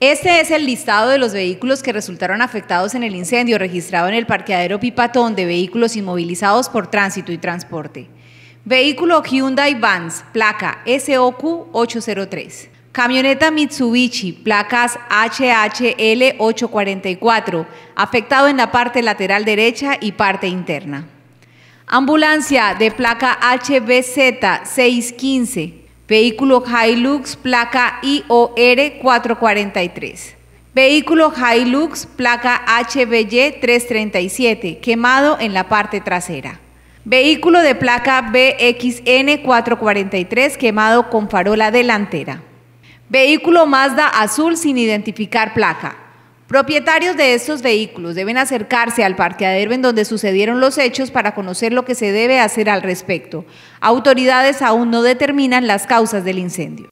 Este es el listado de los vehículos que resultaron afectados en el incendio registrado en el parqueadero Pipatón de vehículos inmovilizados por tránsito y transporte. Vehículo Hyundai Vans, placa SOQ 803. Camioneta Mitsubishi, placas HHL 844, afectado en la parte lateral derecha y parte interna. Ambulancia de placa HBZ 615, Vehículo Hilux, placa IOR 443. Vehículo Hilux, placa HBY 337, quemado en la parte trasera. Vehículo de placa BXN 443, quemado con farola delantera. Vehículo Mazda azul sin identificar placa. Propietarios de estos vehículos deben acercarse al parqueadero en donde sucedieron los hechos para conocer lo que se debe hacer al respecto. Autoridades aún no determinan las causas del incendio.